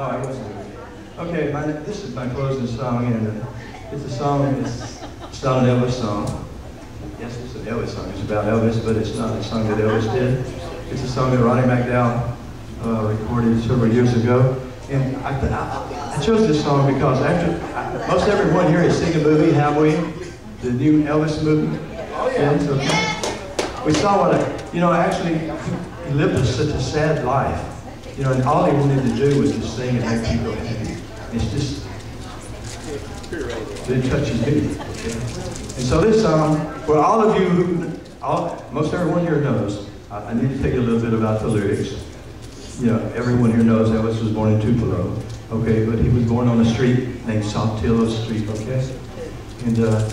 No, I wasn't. Okay, my, this is my closing song, and uh, it's a song, it's, it's not an Elvis song. Yes, it's an Elvis song, it's about Elvis, but it's not a song that Elvis did. It's a song that Ronnie McDowell uh, recorded several years ago. And I, I, I chose this song because after, I, most everyone here has seen a movie, have we? The new Elvis movie? Oh, yeah. Yes, okay. We saw what, a, you know, actually, he lived a, such a sad life. You know, and all he wanted to do was to sing and make people happy. It's just, it touches me. And so this song, for all of you who, all, most everyone here knows, I, I need to tell you a little bit about the lyrics. You know, everyone here knows Elvis was born in Tupelo, okay, but he was born on a street named Saltillo Street, okay? And, uh,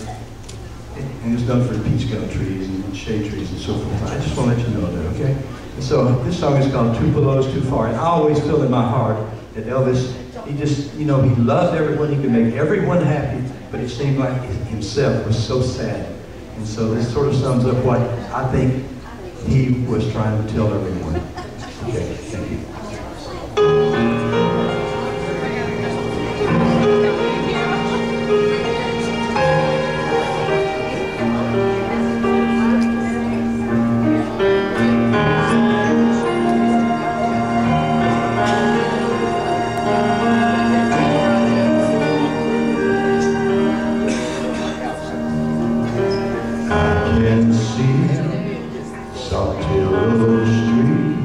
and it's known for peach gum trees and shade trees and so forth. I just want to let you know that, okay? And so this song is called Tupelo's Too Far. And I always feel in my heart that Elvis, he just, you know, he loved everyone. He could make everyone happy, but it seemed like himself was so sad. And so this sort of sums up what I think he was trying to tell everyone. Okay, thank you. can see Saltillo Street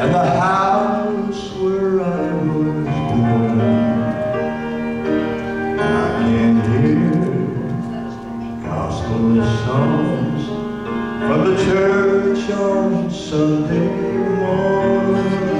and the house where I was born. And I can hear gospel songs from the church on Sunday morning.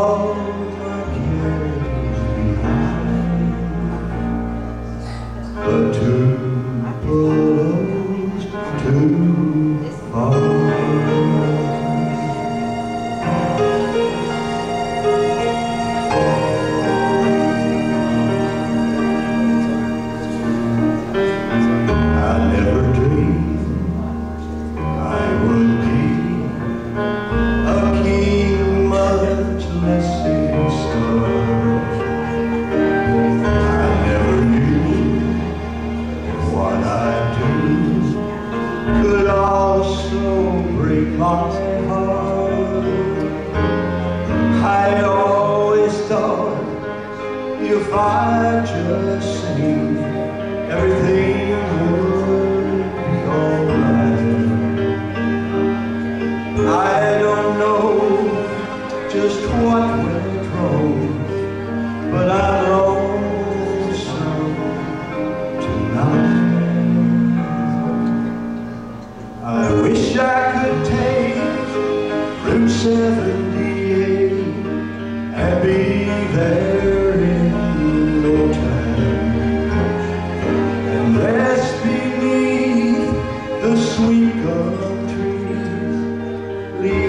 but to. break my heart. I always thought if I just everything would be alright. I don't know just what went wrong.